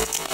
you